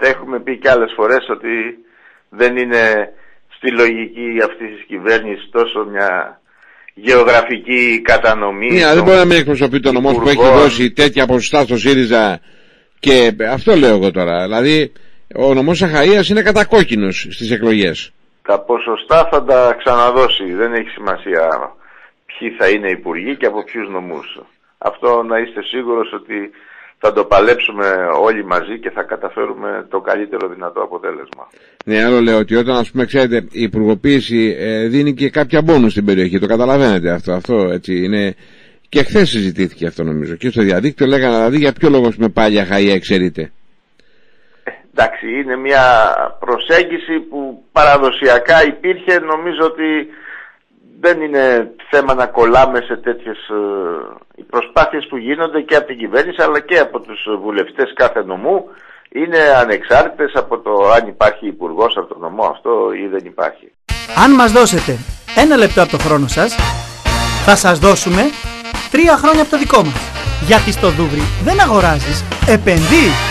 Έχουμε πει και άλλες φορές ότι δεν είναι στη λογική αυτής της κυβέρνησης τόσο μια γεωγραφική κατανομή. Ναι, δεν μπορεί να μην εκπροσωπεί τον νομό που έχει δώσει τέτοια ποσοστά στο ΣΥΡΙΖΑ και αυτό λέω εγώ τώρα. Δηλαδή ο νομός Αχαΐας είναι κατακόκκινος στις εκλογές. Τα ποσοστά θα τα ξαναδώσει. Δεν έχει σημασία ποιοι θα είναι υπουργοί και από ποιους νομούς. Αυτό να είστε σίγουρος ότι θα το παλέψουμε όλοι μαζί και θα καταφέρουμε το καλύτερο δυνατό αποτέλεσμα. Ναι, άλλο λέω ότι όταν ας πούμε ξέρετε η υπουργοποίηση ε, δίνει και κάποια μπόνους στην περιοχή, το καταλαβαίνετε αυτό, αυτό έτσι είναι και χθες συζητήθηκε αυτό νομίζω και στο διαδίκτυο λέγανε δηλαδή για ποιο λόγο με πάλι αχαία ξέρετε. Ε, εντάξει, είναι μια προσέγγιση που παραδοσιακά υπήρχε, νομίζω ότι δεν είναι θέμα να κολλάμε σε τέτοιες ε, οι προσπάθειες που γίνονται και από την κυβέρνηση αλλά και από τους βουλευτές κάθε νομού είναι ανεξάρτητες από το αν υπάρχει υπουργός από το νομό αυτό ή δεν υπάρχει. Αν μας δώσετε ένα λεπτό από το χρόνο σας θα σας δώσουμε τρία χρόνια από το δικό μας. Γιατί στο Δούβρι δεν αγοράζεις, επενδύεις.